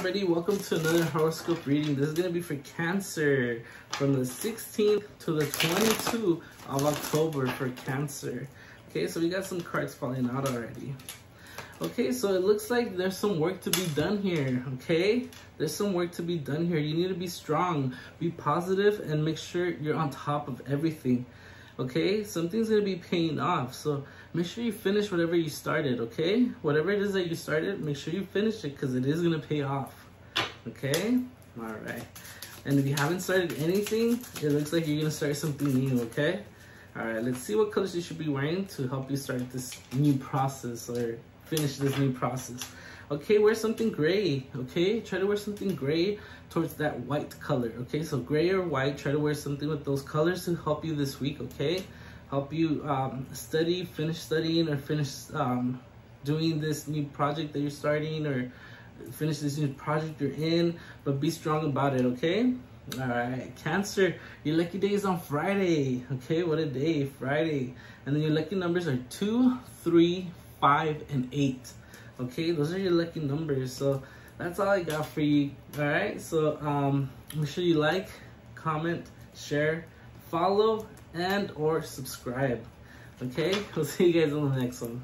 everybody, welcome to another horoscope reading. This is going to be for Cancer from the 16th to the 22th of October for Cancer. Okay, so we got some cards falling out already. Okay, so it looks like there's some work to be done here, okay? There's some work to be done here. You need to be strong, be positive, and make sure you're on top of everything okay? Something's gonna be paying off. So make sure you finish whatever you started, okay? Whatever it is that you started, make sure you finish it because it is gonna pay off, okay? All right. And if you haven't started anything, it looks like you're gonna start something new, okay? All right, let's see what colors you should be wearing to help you start this new process or finish this new process. Okay, wear something gray, okay? Try to wear something gray towards that white color, okay? So gray or white, try to wear something with those colors to help you this week, okay? Help you um, study, finish studying, or finish um, doing this new project that you're starting, or finish this new project you're in, but be strong about it, okay? All right, Cancer, your lucky day is on Friday. Okay, what a day, Friday. And then your lucky numbers are 2, 3, 5, and 8 okay those are your lucky numbers. So that's all i got for you. All right so um make sure you like comment share follow and or subscribe. Okay we'll see you guys on the next one